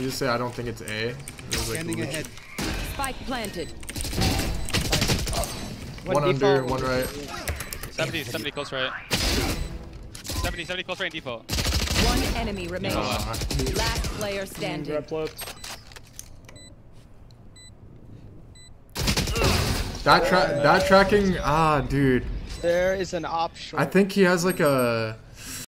He just say I don't think it's A. It was like Standing ahead. Spike planted. One under, one right. 70, 70 close right. 70, 70 close right default. One enemy remaining. Uh, Last player standing. Grab left. that tra that tracking, ah, dude. There is an option. I think he has like a